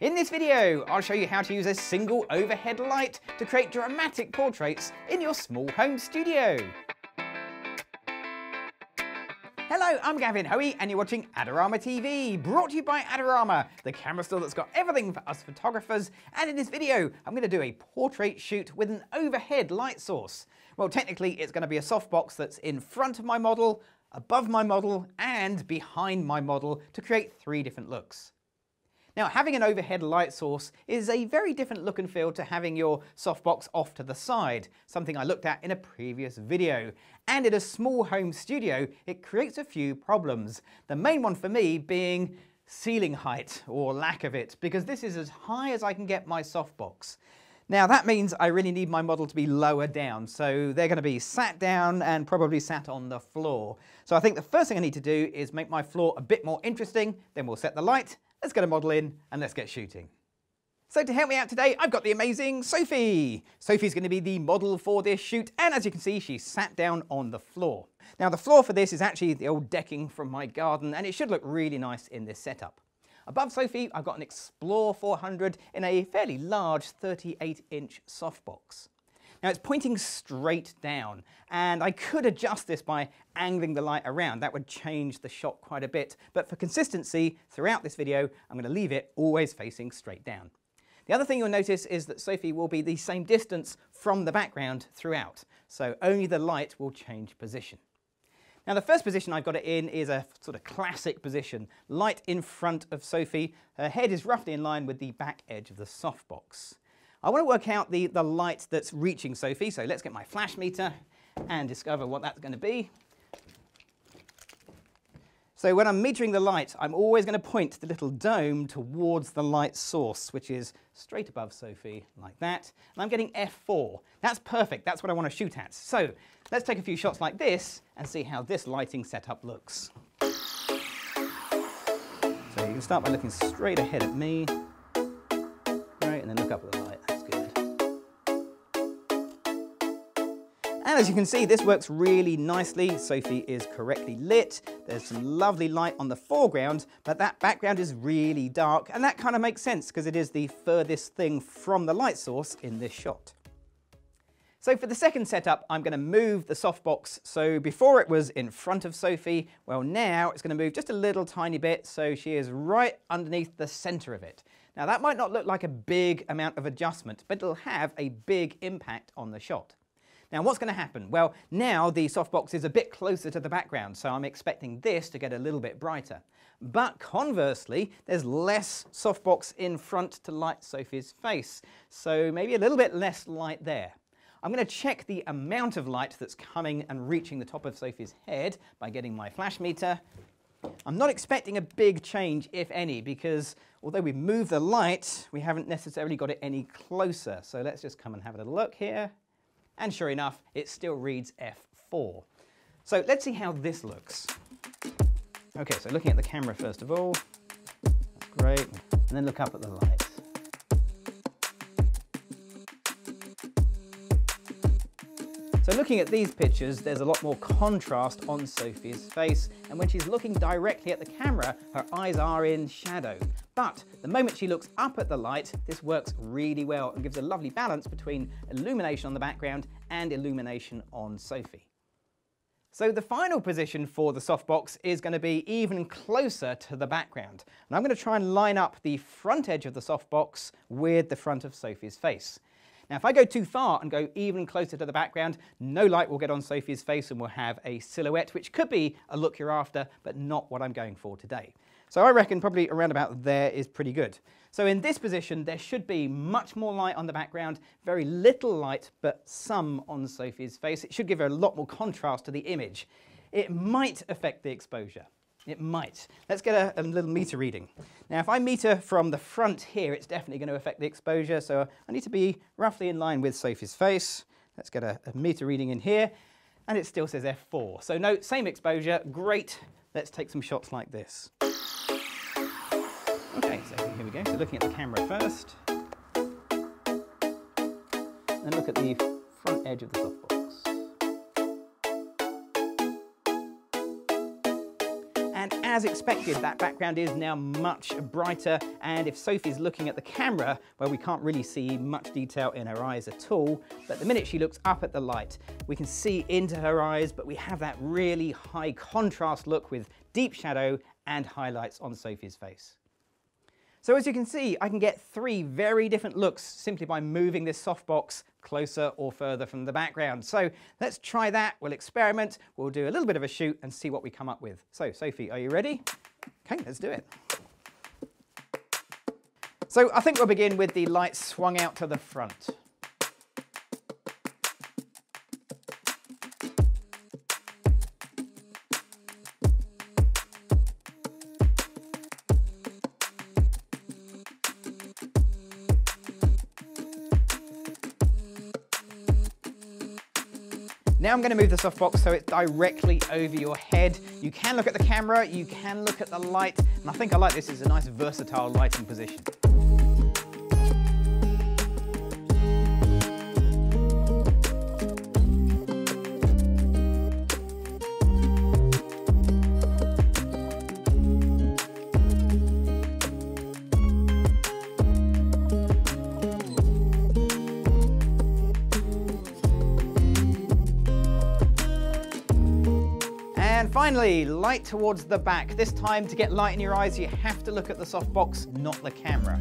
In this video, I'll show you how to use a single overhead light to create dramatic portraits in your small home studio. Hello, I'm Gavin Hoey and you're watching Adorama TV, brought to you by Adorama, the camera store that's got everything for us photographers. And in this video, I'm going to do a portrait shoot with an overhead light source. Well, technically, it's going to be a softbox that's in front of my model, above my model, and behind my model to create three different looks. Now, having an overhead light source is a very different look and feel to having your softbox off to the side, something I looked at in a previous video. And in a small home studio, it creates a few problems. The main one for me being ceiling height, or lack of it, because this is as high as I can get my softbox. Now that means I really need my model to be lower down, so they're going to be sat down and probably sat on the floor. So I think the first thing I need to do is make my floor a bit more interesting, then we'll set the light, let's get a model in and let's get shooting. So to help me out today, I've got the amazing Sophie. Sophie's going to be the model for this shoot, and as you can see, she's sat down on the floor. Now the floor for this is actually the old decking from my garden, and it should look really nice in this setup. Above Sophie, I've got an Xplor 400 in a fairly large 38 inch softbox. Now it's pointing straight down and I could adjust this by angling the light around. That would change the shot quite a bit. But for consistency throughout this video, I'm going to leave it always facing straight down. The other thing you'll notice is that Sophie will be the same distance from the background throughout. So only the light will change position. Now the first position I've got it in is a sort of classic position, light in front of Sophie. Her head is roughly in line with the back edge of the softbox. I want to work out the, the light that's reaching Sophie, so let's get my flash meter and discover what that's going to be. So when I'm metering the light, I'm always going to point the little dome towards the light source, which is straight above Sophie, like that. And I'm getting F4. That's perfect. That's what I want to shoot at. So let's take a few shots like this and see how this lighting setup looks. So you can start by looking straight ahead at me. And as you can see, this works really nicely. Sophie is correctly lit. There's some lovely light on the foreground, but that background is really dark. And that kind of makes sense because it is the furthest thing from the light source in this shot. So for the second setup, I'm going to move the softbox. So before it was in front of Sophie, well now it's going to move just a little tiny bit so she is right underneath the center of it. Now that might not look like a big amount of adjustment, but it'll have a big impact on the shot. Now what's going to happen? Well, now the softbox is a bit closer to the background, so I'm expecting this to get a little bit brighter. But conversely, there's less softbox in front to light Sophie's face, so maybe a little bit less light there. I'm going to check the amount of light that's coming and reaching the top of Sophie's head by getting my flash meter. I'm not expecting a big change, if any, because although we've moved the light, we haven't necessarily got it any closer. So let's just come and have a look here. And sure enough, it still reads F4. So let's see how this looks. Okay, so looking at the camera first of all, great. And then look up at the light. So looking at these pictures, there's a lot more contrast on Sophie's face, and when she's looking directly at the camera, her eyes are in shadow. But the moment she looks up at the light, this works really well and gives a lovely balance between illumination on the background and illumination on Sophie. So the final position for the softbox is going to be even closer to the background. And I'm going to try and line up the front edge of the softbox with the front of Sophie's face. Now if I go too far and go even closer to the background, no light will get on Sophie's face and we'll have a silhouette, which could be a look you're after, but not what I'm going for today. So I reckon probably around about there is pretty good. So in this position, there should be much more light on the background, very little light, but some on Sophie's face. It should give her a lot more contrast to the image. It might affect the exposure. It might. Let's get a, a, little meter reading. Now, if I meter from the front here, it's definitely going to affect the exposure, so I need to be roughly in line with Sophie's face. Let's get a, a meter reading in here, and it still says F4. So no, same exposure, great. Let's take some shots like this. Okay, so here we go. So looking at the camera first. And look at the front edge of the softbox. And as expected, that background is now much brighter. And if Sophie's looking at the camera, well, we can't really see much detail in her eyes at all. But the minute she looks up at the light, we can see into her eyes, but we have that really high contrast look with deep shadow and highlights on Sophie's face. So as you can see, I can get three very different looks simply by moving this softbox closer or further from the background. So let's try that, we'll experiment, we'll do a little bit of a shoot and see what we come up with. So Sophie, are you ready? Okay, let's do it. So I think we'll begin with the light swung out to the front. Now I'm going to move the softbox so it's directly over your head. You can look at the camera, you can look at the light, and I think I like this as a nice versatile lighting position. Finally, light towards the back. This time, to get light in your eyes, you have to look at the softbox, not the camera.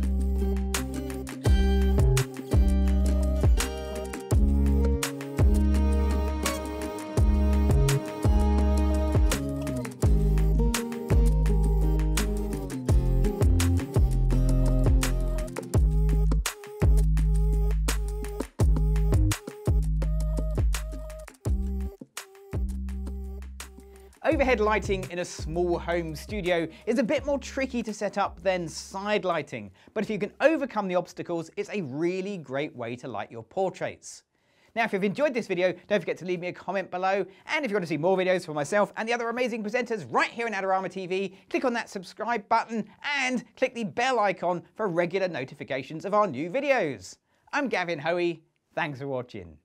Overhead lighting in a small home studio is a bit more tricky to set up than side lighting, but if you can overcome the obstacles, it's a really great way to light your portraits. Now, if you've enjoyed this video, don't forget to leave me a comment below. And if you want to see more videos from myself and the other amazing presenters right here in Adorama TV, click on that subscribe button and click the bell icon for regular notifications of our new videos. I'm Gavin Hoey. Thanks for watching.